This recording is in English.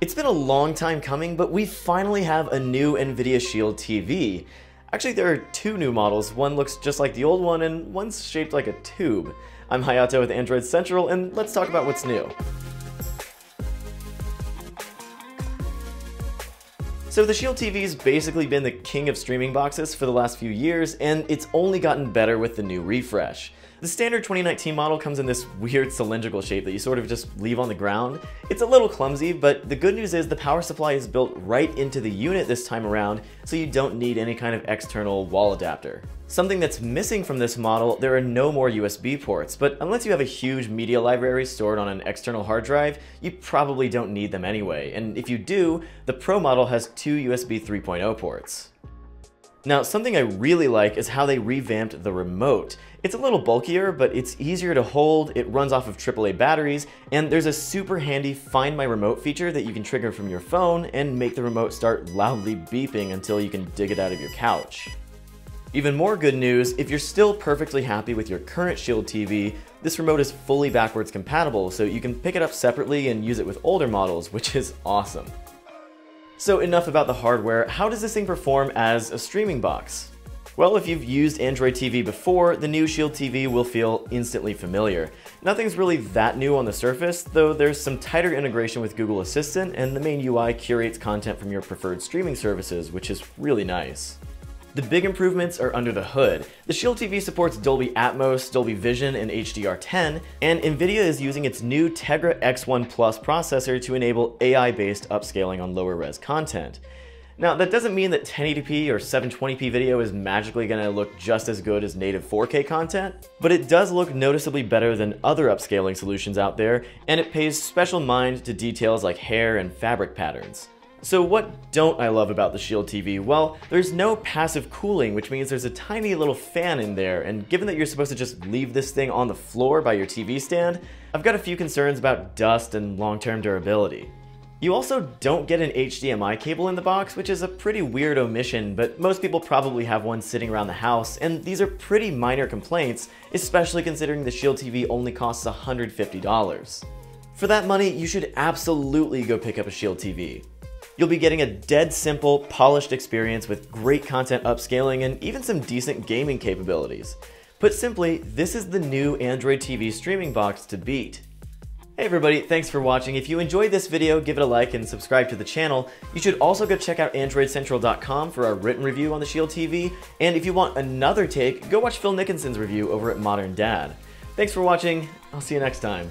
It's been a long time coming, but we finally have a new NVIDIA Shield TV. Actually, there are two new models. One looks just like the old one, and one's shaped like a tube. I'm Hayato with Android Central, and let's talk about what's new. So the Shield TV's basically been the king of streaming boxes for the last few years, and it's only gotten better with the new refresh. The standard 2019 model comes in this weird cylindrical shape that you sort of just leave on the ground. It's a little clumsy, but the good news is the power supply is built right into the unit this time around, so you don't need any kind of external wall adapter. Something that's missing from this model, there are no more USB ports, but unless you have a huge media library stored on an external hard drive, you probably don't need them anyway, and if you do, the Pro model has two USB 3.0 ports. Now, something I really like is how they revamped the remote. It's a little bulkier, but it's easier to hold, it runs off of AAA batteries, and there's a super handy Find My Remote feature that you can trigger from your phone and make the remote start loudly beeping until you can dig it out of your couch. Even more good news, if you're still perfectly happy with your current Shield TV, this remote is fully backwards compatible, so you can pick it up separately and use it with older models, which is awesome. So enough about the hardware, how does this thing perform as a streaming box? Well, if you've used Android TV before, the new Shield TV will feel instantly familiar. Nothing's really that new on the surface, though there's some tighter integration with Google Assistant and the main UI curates content from your preferred streaming services, which is really nice. The big improvements are under the hood. The Shield TV supports Dolby Atmos, Dolby Vision, and HDR10, and NVIDIA is using its new Tegra X1 Plus processor to enable AI-based upscaling on lower res content. Now, that doesn't mean that 1080p or 720p video is magically going to look just as good as native 4K content, but it does look noticeably better than other upscaling solutions out there, and it pays special mind to details like hair and fabric patterns. So what don't I love about the Shield TV? Well, there's no passive cooling, which means there's a tiny little fan in there, and given that you're supposed to just leave this thing on the floor by your TV stand, I've got a few concerns about dust and long-term durability. You also don't get an HDMI cable in the box, which is a pretty weird omission, but most people probably have one sitting around the house, and these are pretty minor complaints, especially considering the Shield TV only costs $150. For that money, you should absolutely go pick up a Shield TV. You'll be getting a dead simple, polished experience with great content upscaling and even some decent gaming capabilities. Put simply, this is the new Android TV streaming box to beat. Hey everybody, thanks for watching. If you enjoyed this video, give it a like and subscribe to the channel. You should also go check out AndroidCentral.com for our written review on the Shield TV, and if you want another take, go watch Phil Nickinson's review over at Modern Dad. Thanks for watching, I'll see you next time.